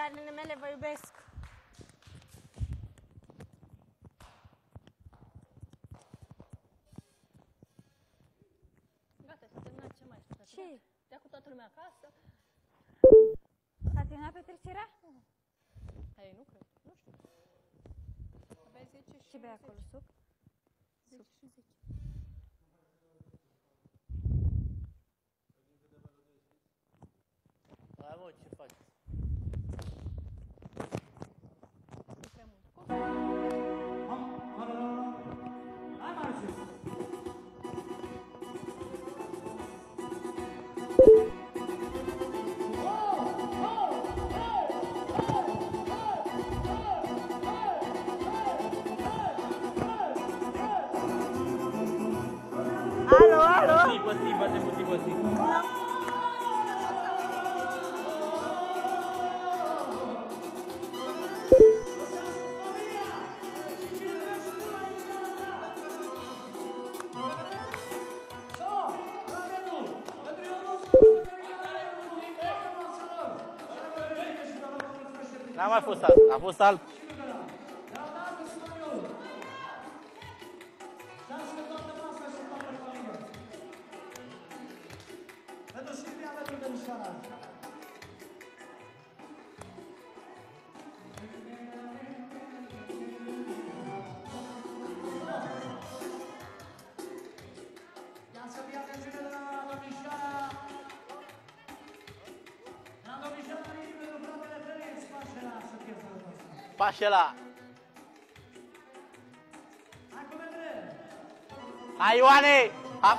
culoarele mele vă iubesc! Gata, s-a terminat ce mai știu. Ce? Te-a cu toată lumea acasă. S-a terminat petrecerea? Nu. Ei, nu cred. Nu știu. Avea 10 și... Ce bei acolo, suc? 10 și 10. Hai mă, ce faci? Bate păsi, păsi. N-a mai fost alt, a fost alt. Passe lá. Aí, Wani. A...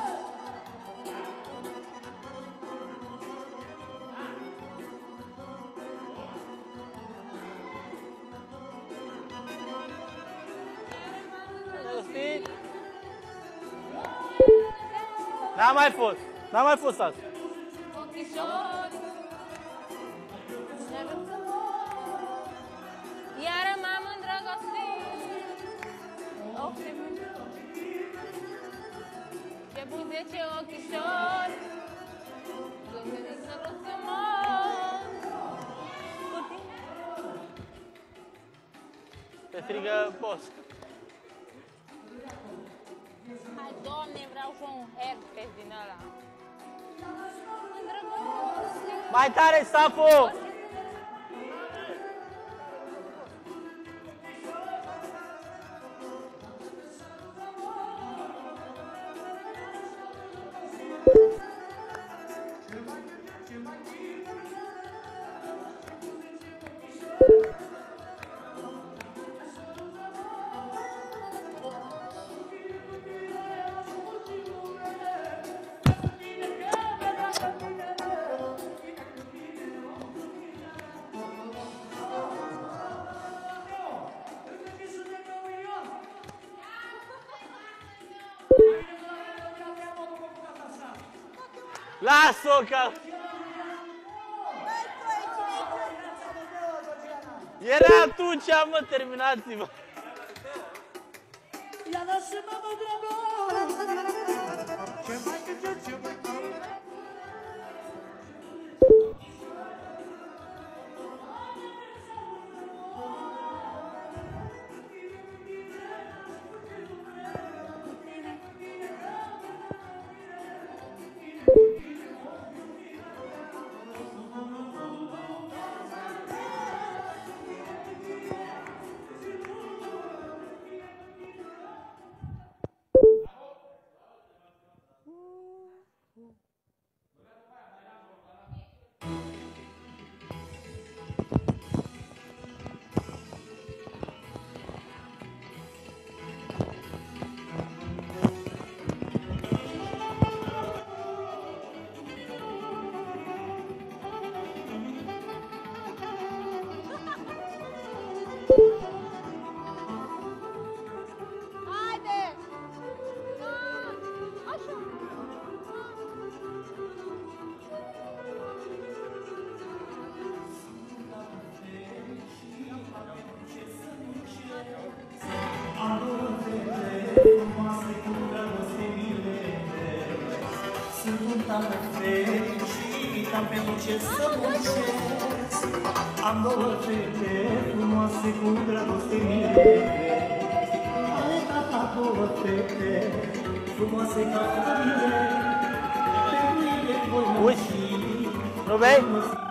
Dá mais força, dá mais força. Yaramá Mandragossi. Ofre Que é budete o que chore. Dominiza com seu amor. Petriga Bosca. Adoro lembrar o João Herpes de Nalá. Vai, Tare, safo! Lasso, cara! Era atunci, mă, terminați-vă. Ia lasă-mă, mă, dragă! Ce mai cântă, ce mai Sunt un tată fericit, am pentru ce să muncesc. Am două fete frumoase cu dragoste mire. Ale tata două fete frumoase ca mine. Pe mine voi Uite, munci nu vei?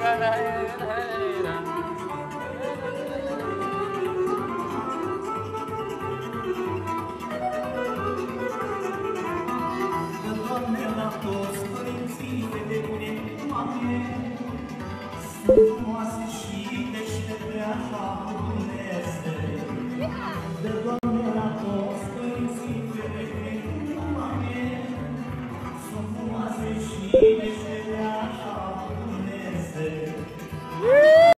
Narayana